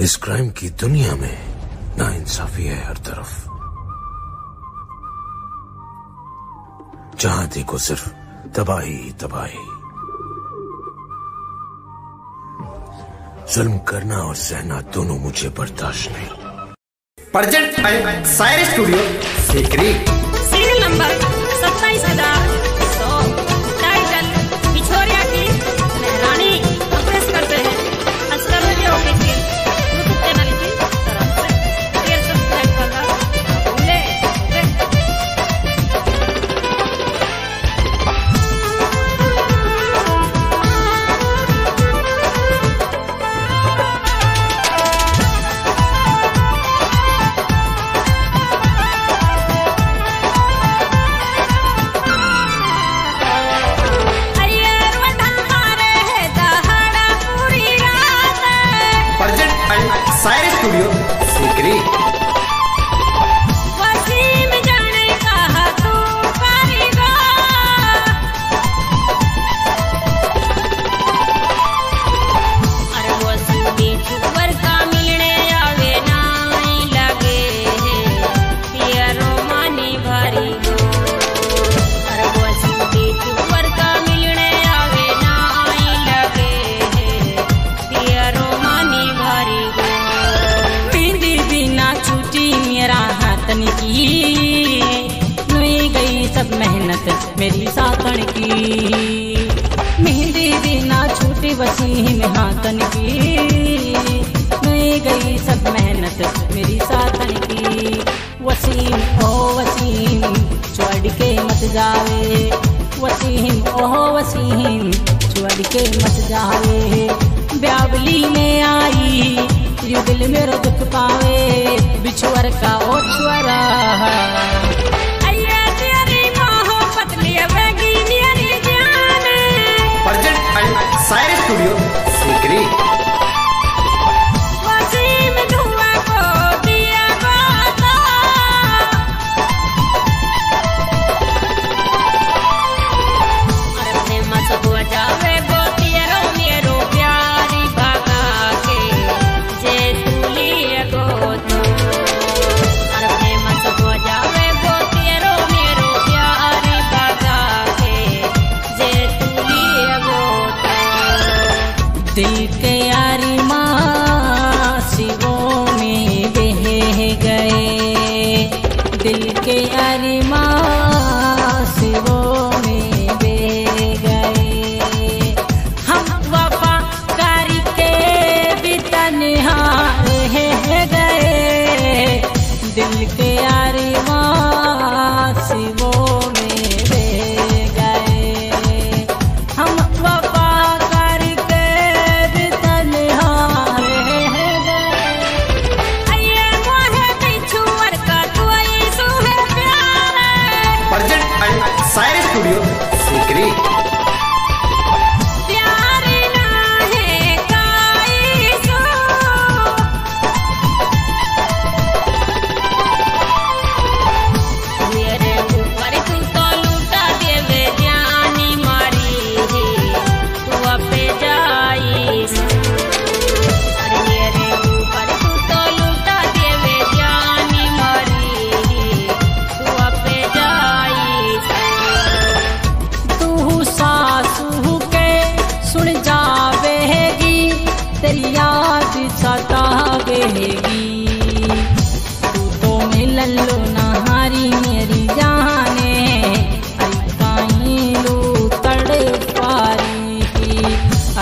इस क्राइम की दुनिया में ना इंसाफी है हर तरफ़। जहाँ देखो सिर्फ़ तबाही तबाही। जुल्म करना और सहना दोनों मुझे बर्दाश्त नहीं। साइर स्टूडियो सीरियल नंबर सत्ताईस। की गई सब मेहनत मेरी सातन की। मेहंदी बिना छोटी बसी मेहातन की। रुई गई सब मेहनत मेरी सातन की। वसीम ओ वसीम छोड़ के मत जावे। वसीम ओ वसीम छोड़ के मत जावे। ब्यावली में आई। तेरी दिल मेरा दुख पावे बिछुअर का ओ छुअरा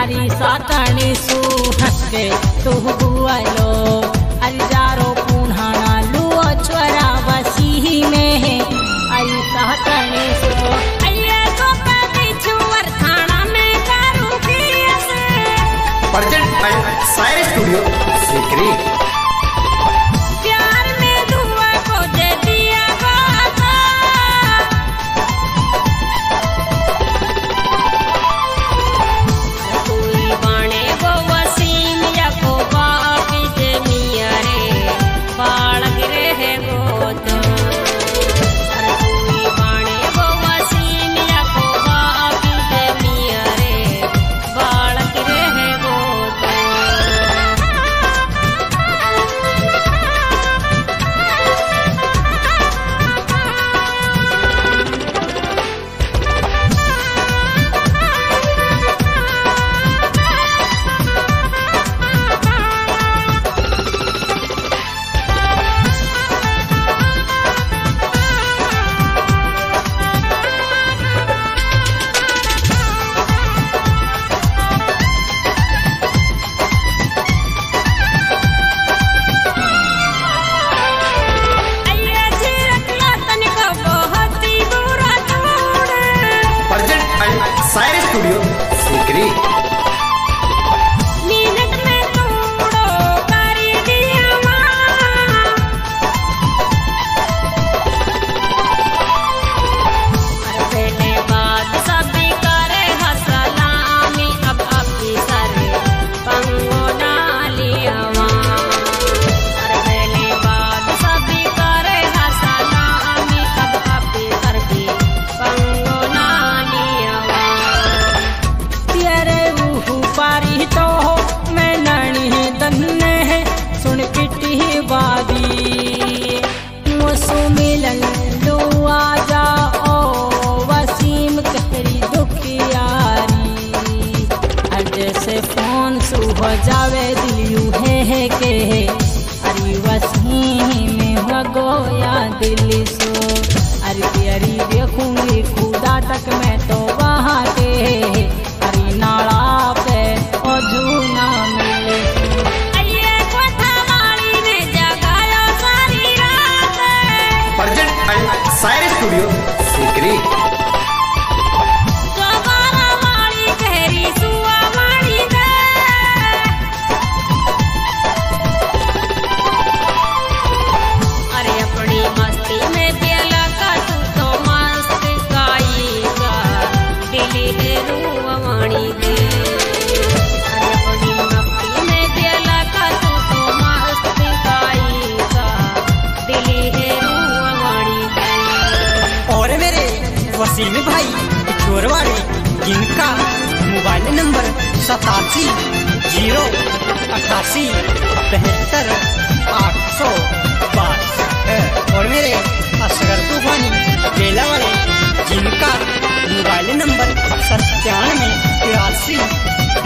अरी साताणी सुहके तू तो बुआलो। अरी जारो पुन्हाना लुओ छोरा वसी में है। अरी साताणी सुहके सायर कौन सुबह जावे दिलू हे हे के? हे अरे वसी में भगो या दिल सो। अरे अरे देखूँगी खुदा तक मैं तो तीन भाई, चोरवाड़े, जिनका मोबाइल नंबर सतासी, ज़ीरो अट्ठासी बहत्तर, आठ सौ पाँच है। और मेरे असगर तूफानी बेलावाड़े जिनका मोबाइल नंबर सत्तानवे, तिरासी,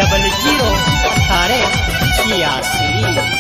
डबल ज़ीरो अठारह छियासी।